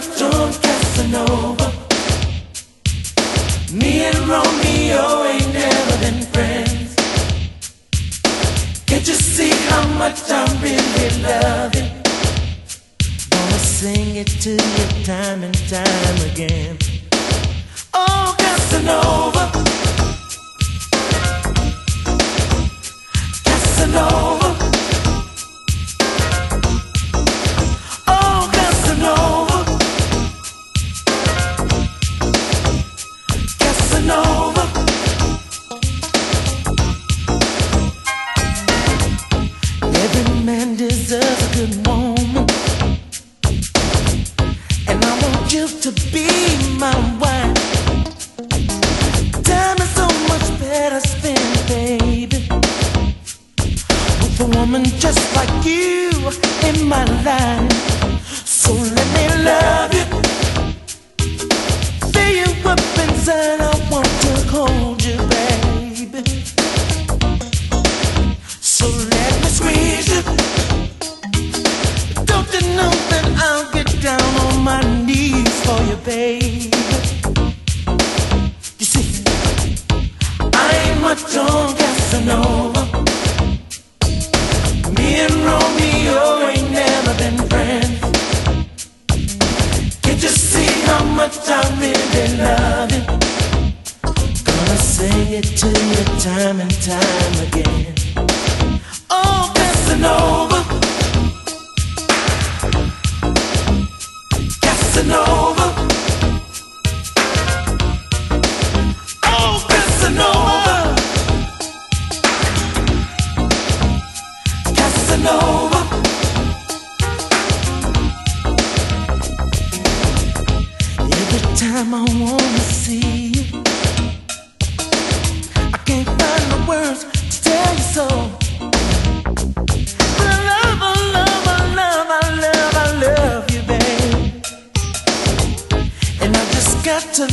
John Casanova. Me and Romeo ain't never been friends. Can't you see how much I'm really loving? Gonna sing it to you time and time again. Oh, Casanova. Casanova. Woman just like you in my life. Down on my knees for you, baby? You see, I ain't much on Casanova. Me and Romeo ain't never been friends. Can't you see how much I really love you? Gonna sing it to you time and time again. Casanova. Every time I wanna see you, I can't find the words to tell you so. But I love, I love, I love, I love, I love you, babe. And I just got to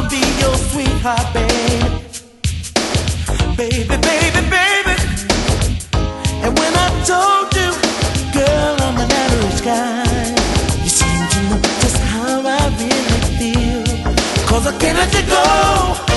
I'll be your sweetheart, babe. Baby, baby, baby. And when I told you, girl, I'm an average guy, you seem to know just how I really feel. Cause I can't let you go.